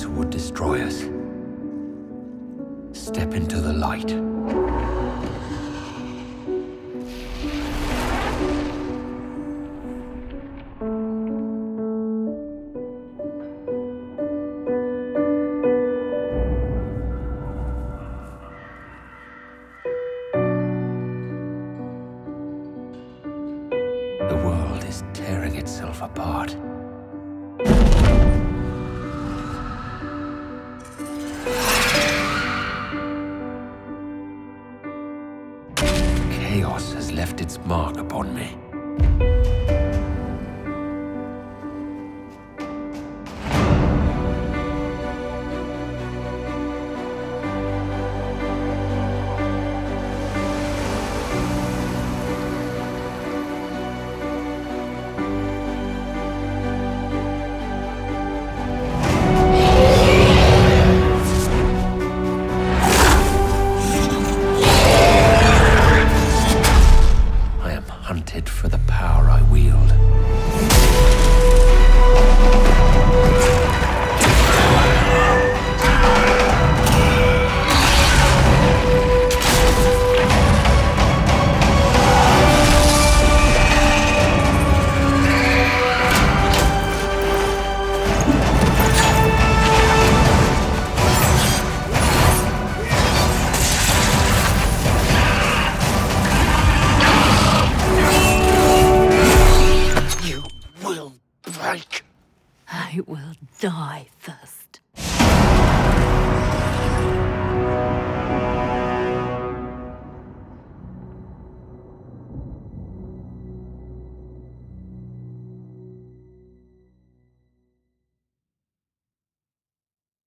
those who would destroy us. Step into the light. The world is tearing itself apart. Chaos has left its mark upon me. I will die first.